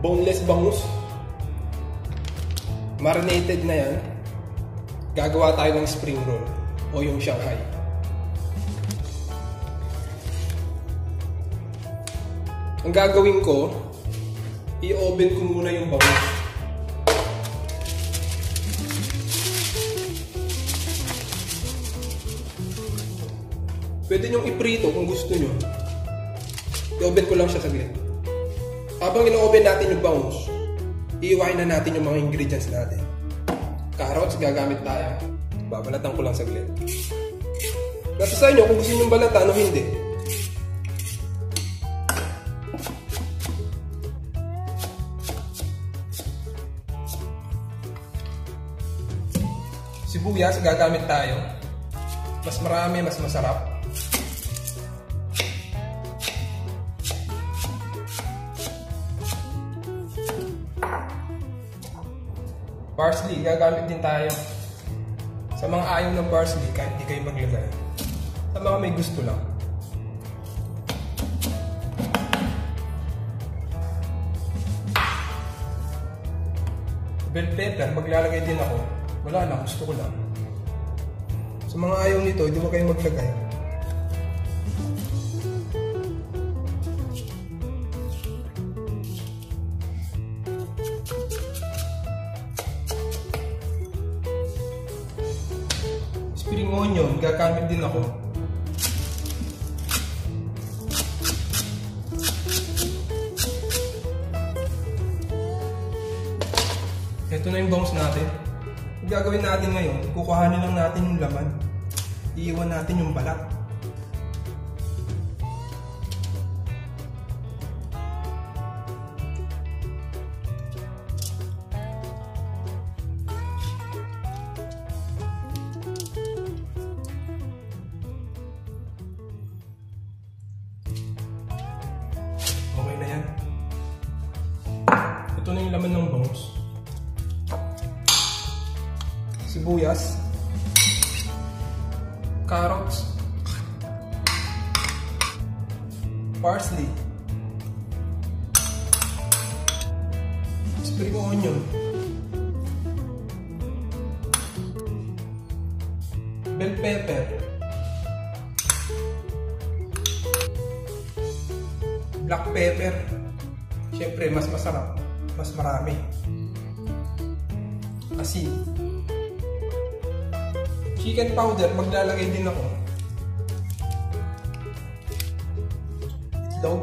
boneless bangus. Marinated na yan. Gagawa tayo ng spring roll o yung Shanghai. Ang gagawin ko, i-oven ko muna yung bangus. Pwede nyong iprito kung gusto nyo. I-oven ko lang siya saglit. Habang ino-oven natin yung bangus, iiwain na natin yung mga ingredients natin. Carrots, gagamit tayo. Babalatan ko lang saglit. Nasa sa inyo kung gusto nyo balatan o hindi. Sibuyas, gagamit tayo. Mas marami, mas masarap. Parsley, gagamit din tayo. Sa mga ayaw ng parsley, kahit hindi kayo maglagay. Sa mga may gusto lang. Bell pepper, maglalagay din ako. Wala lang, gusto ko lang. Sa mga ayaw nito, hindi mo kayo maglagay. Spring onion, gagamit din ako. Ito na yung bones natin. Ang gagawin natin ngayon, kukuhanin lang natin yung laman. Iiwan natin yung balat. Ito na yung laman ng bones. Sibuyas. Carrots. Parsley. Spring onion. Bell pepper. Black pepper. Siyempre, mas masarap. Mas marami. Asin. Chicken powder, maglalagay din ako. Itlog.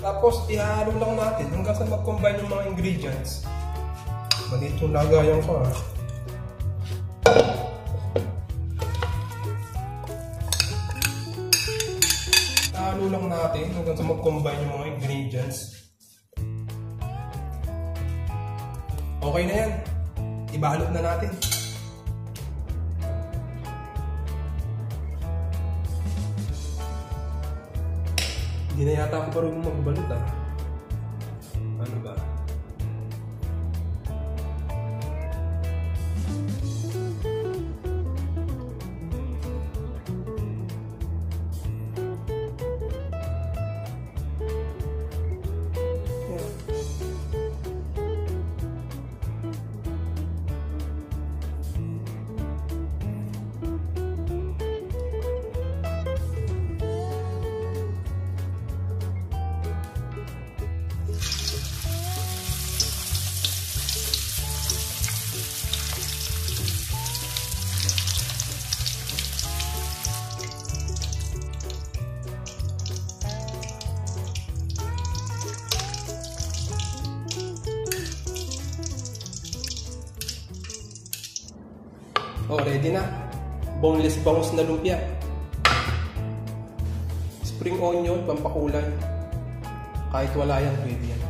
Tapos, ihalo lang natin hanggang sa mag-combine yung mga ingredients. Maliit yung lagayan ko ah. Ihalo lang natin hanggang sa mag-combine yung mga ingredients. Okay na yan. Ibalot na natin. Hindi na yata ako parang magbalot ah. Oh, ready na. Boneless bangus na lumpia. Spring onion, pampakulay. Kahit wala yan, pwede yan.